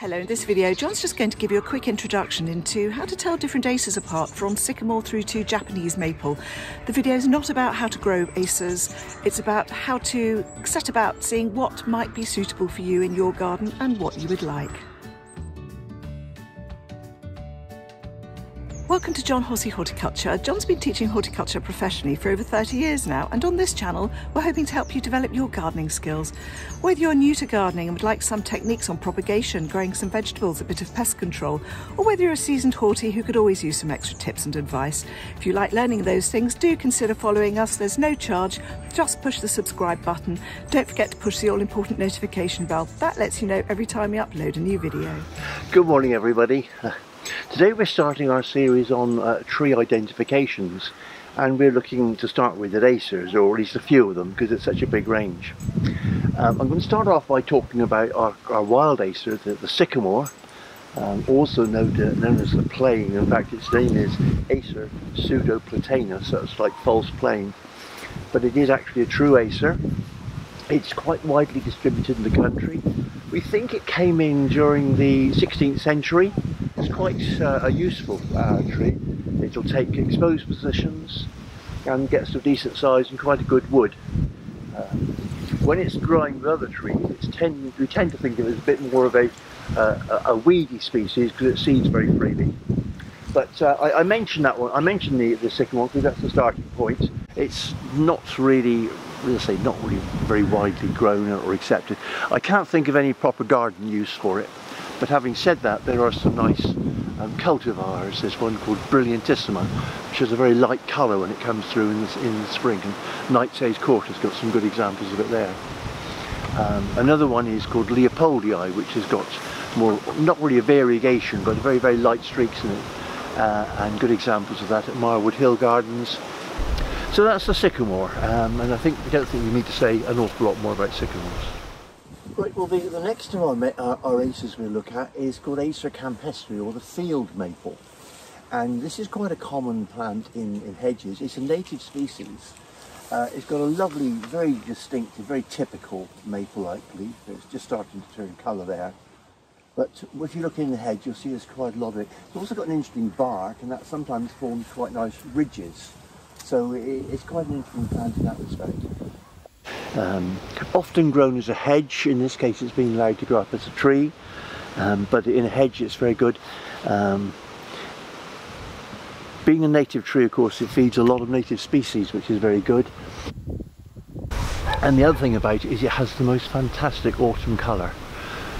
Hello, in this video John's just going to give you a quick introduction into how to tell different acers apart from sycamore through to Japanese maple. The video is not about how to grow acers, it's about how to set about seeing what might be suitable for you in your garden and what you would like. Welcome to John Horsey Horticulture. John's been teaching horticulture professionally for over 30 years now, and on this channel, we're hoping to help you develop your gardening skills. Whether you're new to gardening and would like some techniques on propagation, growing some vegetables, a bit of pest control, or whether you're a seasoned horty who could always use some extra tips and advice. If you like learning those things, do consider following us. There's no charge, just push the subscribe button. Don't forget to push the all important notification bell. That lets you know every time we upload a new video. Good morning, everybody. Today we're starting our series on uh, tree identifications and we're looking to start with the acers or at least a few of them because it's such a big range. Um, I'm going to start off by talking about our, our wild acer, the, the sycamore, um, also known, known, as the plane. In fact its name is Acer pseudoplatanus, so it's like false plane. But it is actually a true acer. It's quite widely distributed in the country. We think it came in during the 16th century it's quite uh, a useful uh, tree. It'll take exposed positions and gets to a decent size and quite a good wood. Uh, when it's growing with other trees, it's tend, we tend to think of it as a bit more of a, uh, a weedy species because it seeds very freely. But uh, I, I, mentioned that one, I mentioned the, the sycamore because that's the starting point. It's not really let's say not really very widely grown or accepted. I can't think of any proper garden use for it. But having said that, there are some nice um, cultivars. There's one called Brilliantissima, which has a very light colour when it comes through in the, in the spring. And Knight's Court has got some good examples of it there. Um, another one is called Leopoldii, which has got more, not really a variegation, but very, very light streaks in it. Uh, and good examples of that at Marwood Hill Gardens. So that's the sycamore, um, and I think I don't think we need to say an awful lot more about sycamores. Right, well the, next of our, our, our acers we'll look at is called Acer campestre or the field maple. And this is quite a common plant in, in hedges. It's a native species. Uh, it's got a lovely, very distinctive, very typical maple-like leaf. It's just starting to turn colour there. But if you look in the hedge, you'll see there's quite a lot of it. It's also got an interesting bark, and that sometimes forms quite nice ridges. So it, it's quite an interesting plant in that respect. Um, often grown as a hedge, in this case it's been allowed to grow up as a tree, um, but in a hedge it's very good. Um, being a native tree of course it feeds a lot of native species which is very good. And the other thing about it is it has the most fantastic autumn colour.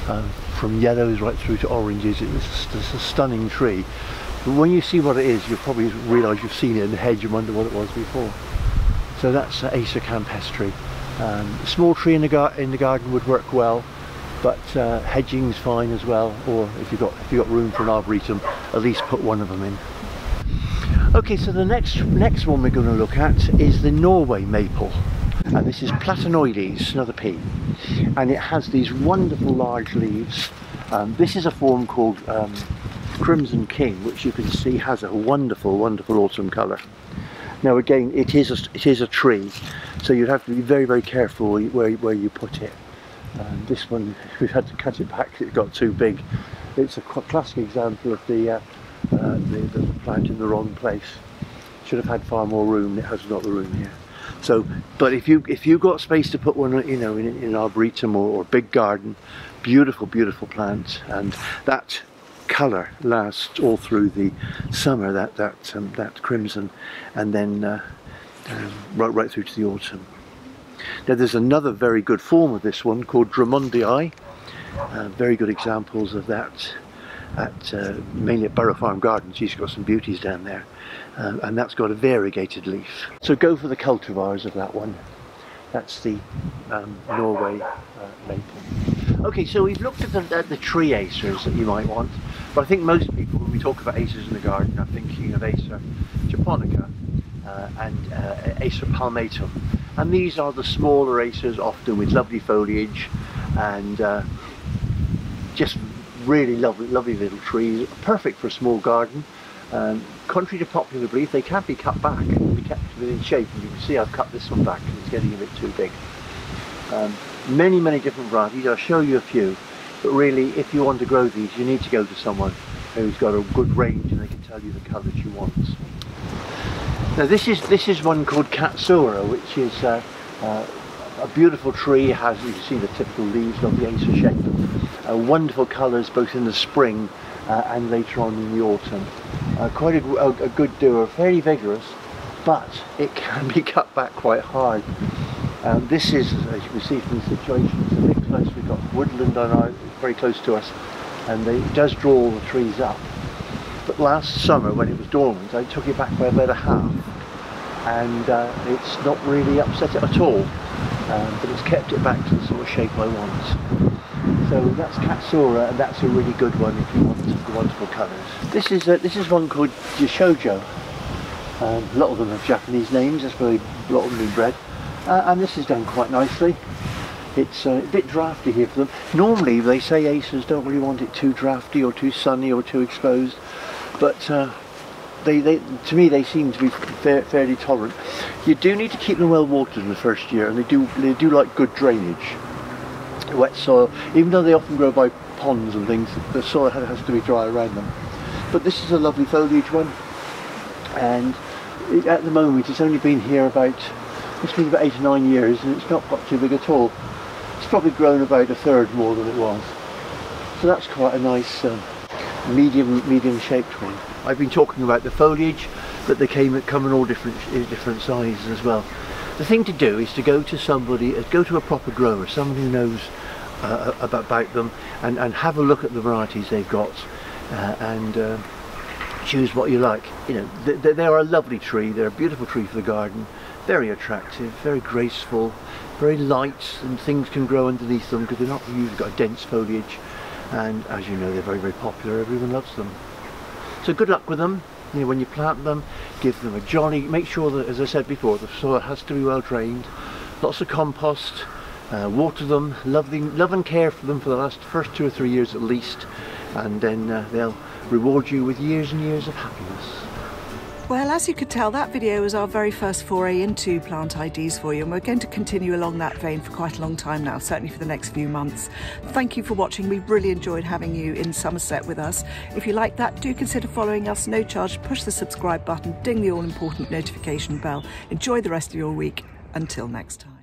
Um, from yellows right through to oranges, it's, it's a stunning tree. But when you see what it is, you'll probably realise you've seen it in the hedge and wonder what it was before. So that's uh, Acer campestre. Um, small tree in the, in the garden would work well, but uh, hedging's fine as well. Or if you've got if you've got room for an arboretum, at least put one of them in. Okay, so the next next one we're going to look at is the Norway maple, and this is Platanoides, another P, and it has these wonderful large leaves. Um, this is a form called um, Crimson King, which you can see has a wonderful, wonderful autumn colour. Now again, it is a, it is a tree, so you'd have to be very, very careful where, where you put it. Um, this one, we've had to cut it back, it got too big. It's a classic example of the, uh, uh, the, the plant in the wrong place. Should have had far more room, it has got the room here. So, but if you if you've got space to put one, you know, in, in an arboretum or, or big garden, beautiful, beautiful plant, and that colour lasts all through the summer, that, that, um, that crimson, and then uh, um, right, right through to the autumn. Now there's another very good form of this one called Drummondii, uh, very good examples of that at uh, mainly at Burrow Farm Gardens. She's got some beauties down there, uh, and that's got a variegated leaf. So go for the cultivars of that one. That's the um, Norway uh, maple. Okay, so we've looked at the, at the tree acers that you might want. But I think most people, when we talk about acers in the garden, are thinking of Acer japonica and uh, Acer palmatum. And these are the smaller acers, often with lovely foliage and uh, just really lovely, lovely little trees, perfect for a small garden. Um, contrary to popular belief, they can be cut back and be kept within shape. And you can see I've cut this one back and it's getting a bit too big. Um, many, many different varieties. I'll show you a few. But really, if you want to grow these, you need to go to someone who's got a good range and they can tell you the colours you want. Now this is this is one called Katsura, which is uh, uh, a beautiful tree. Has you can see the typical leaves of the Acer shape. Uh, wonderful colours both in the spring uh, and later on in the autumn. Uh, quite a, a, a, good doer, very vigorous, but it can be cut back quite hard. Um, this is, as you can see from the situation, it's a bit close. We've got woodland on our, very close to us, and they, it does draw all the trees up. But last summer, when it was dormant, I took it back by about a half, and uh, it's not really upset it at all. Um, but it's kept it back to the sort of shape I want. So that's Katsura, and that's a really good one if you want some wonderful colours. This is a, this is one called Yashojo. Um, a lot of them have Japanese names, that's where a lot of them bred. Uh, and this is done quite nicely. It's uh, a bit drafty here for them. Normally they say acers don't really want it too drafty or too sunny or too exposed, but uh, they, they, to me they seem to be fa fairly tolerant. You do need to keep them well watered in the first year and they do, they do like good drainage wet soil, even though they often grow by ponds and things, the soil has to be dry around them. But this is a lovely foliage one, and it, at the moment it's only been here about, it's been about eight or nine years, and it's not got too big at all. It's probably grown about a third more than it was. So that's quite a nice uh, medium medium shaped one. I've been talking about the foliage, but they came come in all different different sizes as well. The thing to do is to go to somebody, uh, go to a proper grower, someone who knows uh, about, them and, and have a look at the varieties they've got uh, and uh, choose what you like. You know, they, they are a lovely tree, they're a beautiful tree for the garden, very attractive, very graceful, very light and things can grow underneath them because they're not usually got a dense foliage and as you know they're very very popular, everyone loves them. So good luck with them you know, when you plant them, give them a jolly, make sure that, as I said before, the soil has to be well drained, lots of compost, uh, water them, love, love and care for them for the last first two or three years at least, and then uh, they'll reward you with years and years of happiness. Well, as you could tell, that video was our very first foray into plant IDs for you, and we're going to continue along that vein for quite a long time now, certainly for the next few months. Thank you for watching. We've really enjoyed having you in Somerset with us. If you like that, do consider following us, no charge. Push the subscribe button, ding the all important notification bell. Enjoy the rest of your week. Until next time.